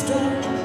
He's